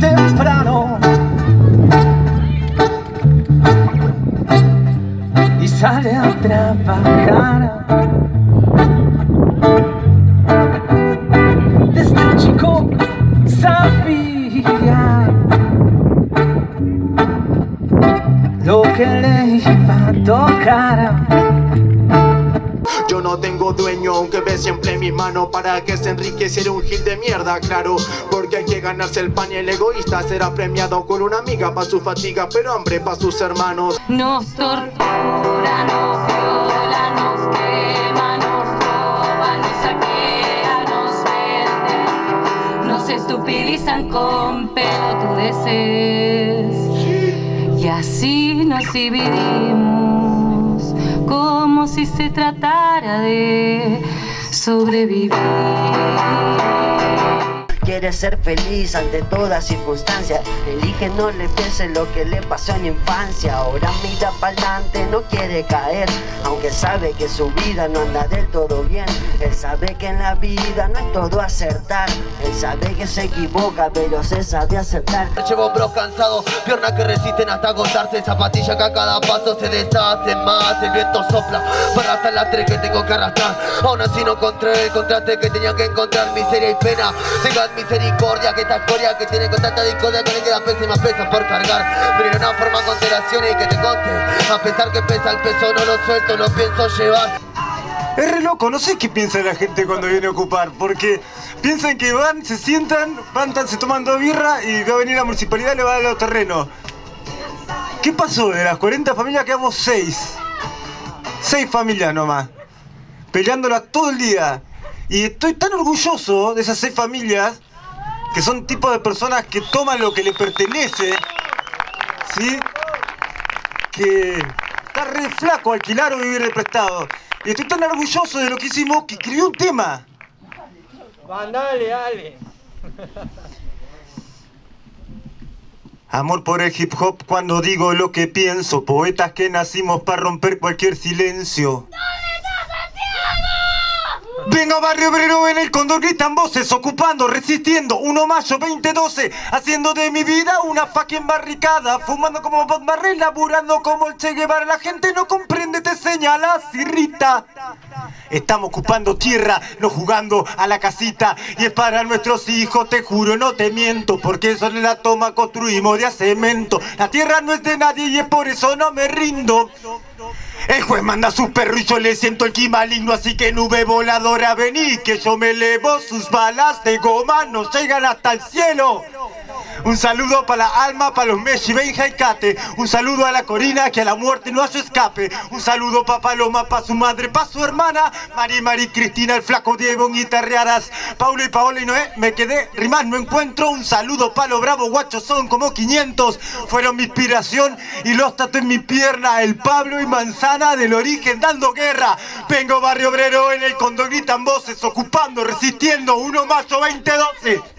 temprano. Y sale a trabajar. Desde chico sabía lo que le iba a tocar. Yo no tengo dueño, aunque ve siempre mi mano para que se enriqueciera un gil de mierda, claro. Porque hay que ganarse el pan y el egoísta será premiado con una amiga para su fatiga, pero hambre para sus hermanos. Nos tortura, nos viola, nos quema, nos roba, nos saquea, nos vende. Nos estupidizan con pelotudeces. Y así nos dividimos se tratara de sobrevivir. Quiere ser feliz ante toda circunstancia Elige no le pese lo que le pasó en infancia. Ahora mira pa'lante, no quiere caer. Aunque sabe que su vida no anda del todo bien. Él sabe que en la vida no es todo acertar. Él sabe que se equivoca pero se sabe acertar Llevo bros cansados, piernas que resisten hasta agotarse. Zapatillas que a cada paso se deshacen más. El viento sopla para hasta las tres que tengo que arrastrar. Aún así no encontré el contraste que tenía que encontrar. Miseria y pena, misericordia Que esta historia que tiene con tanta discordia Que le queda pesa y más pesa por cargar Pero una forma con consideración y que te conte A pesar que pesa el peso no lo suelto, lo pienso llevar Es re loco, no sé qué piensa la gente cuando viene a ocupar, porque piensan que van, se sientan, van, se toman dos birras y va a venir la municipalidad y le va a dar los terrenos. ¿Qué pasó? De las 40 familias quedamos 6. 6 familias nomás. Peleándola todo el día. Y estoy tan orgulloso de esas 6 familias, que son tipos de personas que toman lo que les pertenece, ¿sí? Que está re flaco alquilar o vivir de prestado. Y estoy tan orgulloso de lo que hicimos que escribí un tema. Mandale, dale. Amor por el hip hop cuando digo lo que pienso. Poetas que nacimos para romper cualquier silencio. Venga barrio obrero en el condor gritan voces, ocupando, resistiendo, 1 mayo 2012, haciendo de mi vida una fucking barricada, fumando como Bob Marley, laburando como el Che Guevara, la gente no comprende, te señala, se irrita. Estamos ocupando tierra, no jugando a la casita, y es para nuestros hijos, te juro, no te miento, porque eso en la toma construimos de a cemento. La tierra no es de nadie y es por eso no me rindo. El juez manda a su perro y yo le siento el ki así que nube voladora vení, que yo me elevo, sus balas de goma no llegan hasta el cielo. Un saludo para la alma, para los Meshi, Benja y Kate. Un saludo a la Corina, que a la muerte no hace escape. Un saludo para Paloma, para su madre, para su hermana. Mari, Mari, Cristina, el flaco Diego, guitarreadas. Paula y Paola y Noé, me quedé, rimas no encuentro. Un saludo para los bravos guachos, son como 500. Fueron mi inspiración y los tatué en mi pierna. El Pablo y Manzana del origen dando guerra. Vengo barrio obrero en el condón, gritan voces, ocupando, resistiendo. Uno mayo 2012.